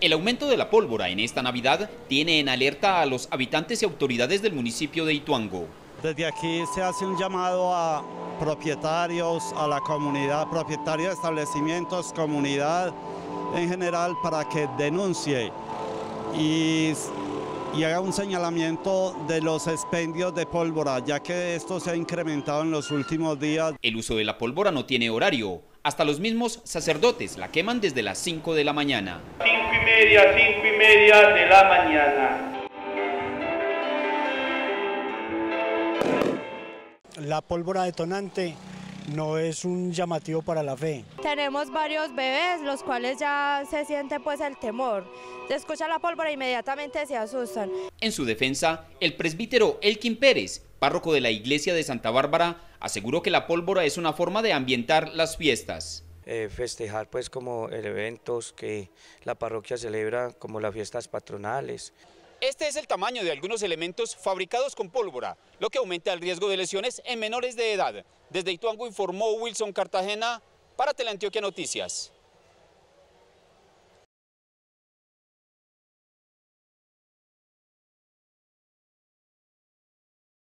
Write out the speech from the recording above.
El aumento de la pólvora en esta Navidad tiene en alerta a los habitantes y autoridades del municipio de Ituango. Desde aquí se hace un llamado a propietarios, a la comunidad, propietarios de establecimientos, comunidad en general, para que denuncie y, y haga un señalamiento de los expendios de pólvora, ya que esto se ha incrementado en los últimos días. El uso de la pólvora no tiene horario. Hasta los mismos sacerdotes la queman desde las 5 de la mañana. 5 y media, 5 y media de la mañana. La pólvora detonante no es un llamativo para la fe. Tenemos varios bebés, los cuales ya se siente pues el temor. Se escucha la pólvora e inmediatamente se asustan. En su defensa, el presbítero Elkin Pérez, párroco de la iglesia de Santa Bárbara, aseguró que la pólvora es una forma de ambientar las fiestas. Eh, festejar pues como eventos que la parroquia celebra como las fiestas patronales. Este es el tamaño de algunos elementos fabricados con pólvora, lo que aumenta el riesgo de lesiones en menores de edad. Desde Ituango informó Wilson Cartagena para Teleantioquia Noticias.